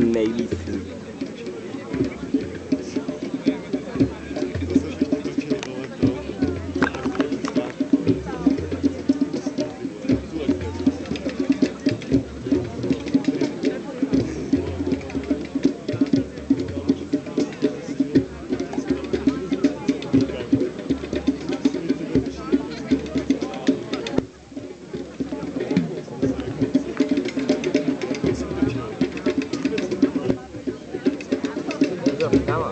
nail it. Thank 这个很干了